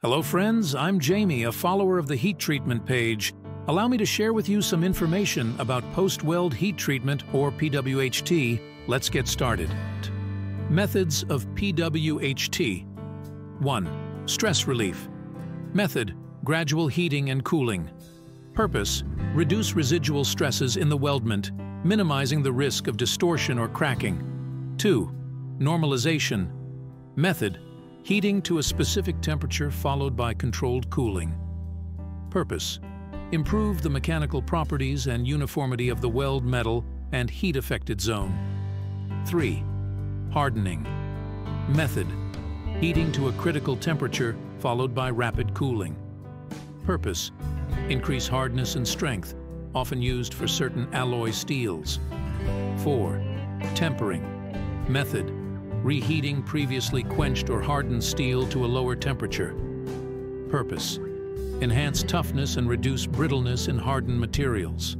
Hello, friends. I'm Jamie, a follower of the heat treatment page. Allow me to share with you some information about post weld heat treatment, or PWHT. Let's get started. Methods of PWHT 1. Stress relief. Method Gradual heating and cooling. Purpose Reduce residual stresses in the weldment, minimizing the risk of distortion or cracking. 2. Normalization. Method Heating to a specific temperature followed by controlled cooling. Purpose Improve the mechanical properties and uniformity of the weld metal and heat-affected zone. 3. Hardening. Method Heating to a critical temperature followed by rapid cooling. Purpose Increase hardness and strength, often used for certain alloy steels. 4. Tempering. Method reheating previously quenched or hardened steel to a lower temperature. Purpose: enhance toughness and reduce brittleness in hardened materials.